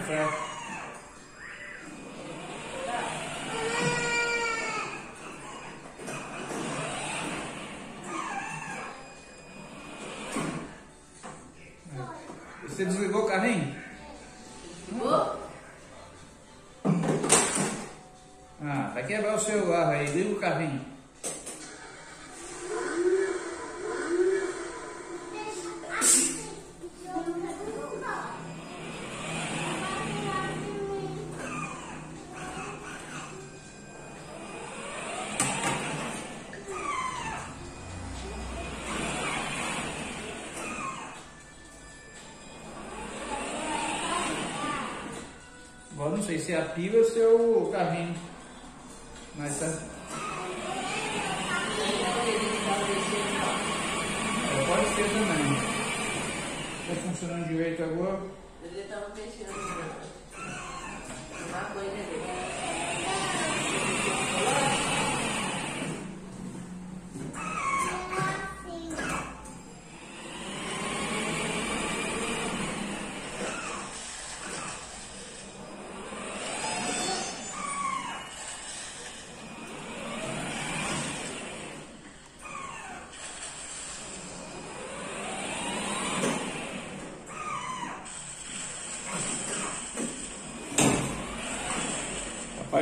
fraco. Você desligou o carrinho? Vou. Ah, vai quebrar o celular aí, liga o carrinho. Sei se é a pila ou se é o carrinho. Mas tá. É, Pode ser também. Tá funcionando direito agora. Ele estava mexendo. Na coisa dele.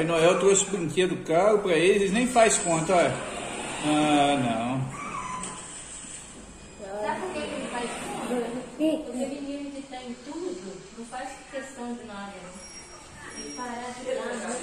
Papai Noel trouxe brinquedo caro pra eles, eles nem faz conta, olha. Ah, não. Sabe por que ele faz tudo? Porque menino que tem tudo, não faz questão de nada. E parar de dar,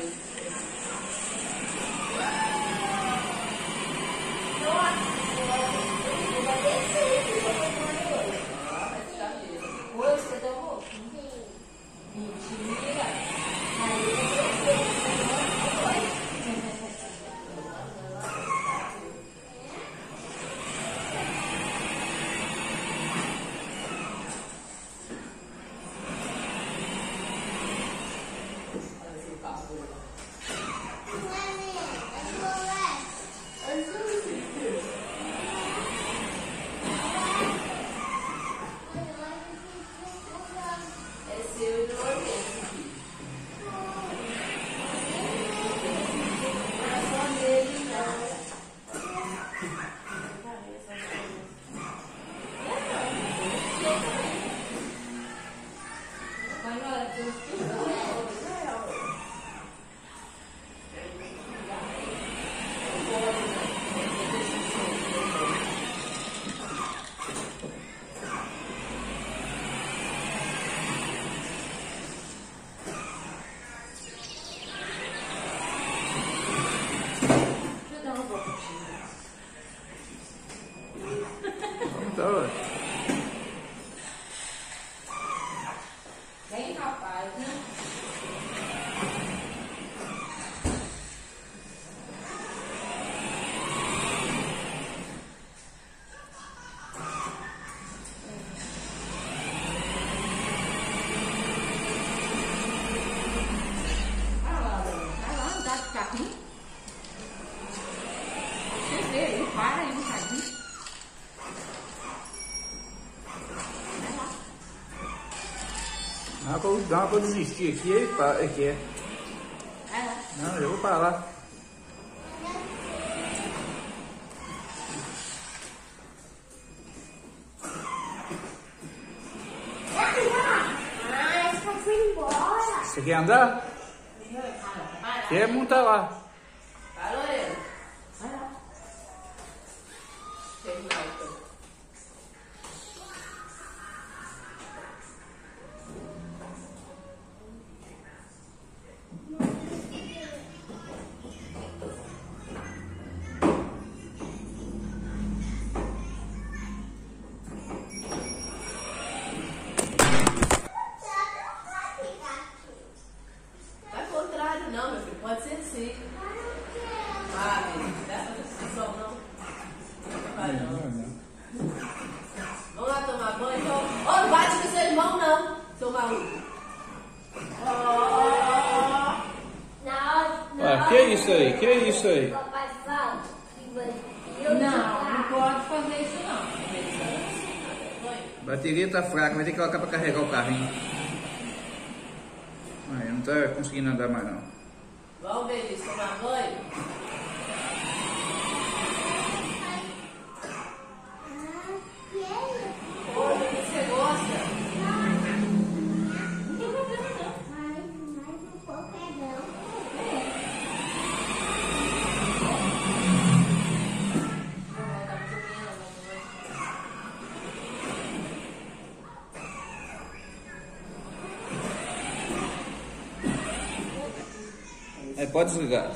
Mas olha, Deus tudo. Deixa eu dar uma volta. Então, olha. Bem capaz, né? Vai lá, Bruno. vai lá andar de carrinho. Você vê aí, para aí um bocadinho. Vai lá. Dá pra, desistir aqui, ele pa- aqui é. Não, eu vou embora. Você quer andar? Quer montar lá. A bateria tá fraca, vai ter que colocar pra carregar o carrinho. Não tá conseguindo andar mais não. Vamos, Benício, tomar banho? Pode desligar.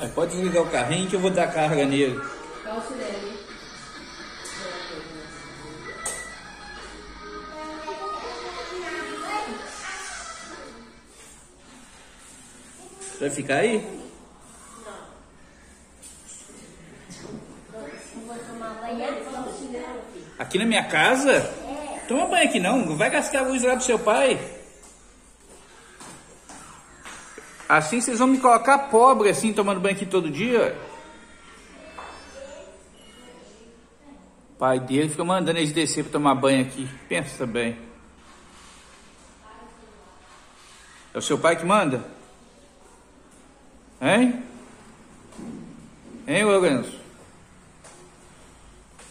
É, pode desligar o carrinho que eu vou dar carga nele. Vai ficar aí? Aqui na minha casa? Toma banho aqui não, não vai gastar a luz lá do seu pai. Assim vocês vão me colocar pobre assim, tomando banho aqui todo dia. O pai dele fica mandando eles descer para tomar banho aqui. Pensa também. É o seu pai que manda? Hein? Hein, Lourenço?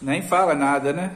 Nem fala nada, né?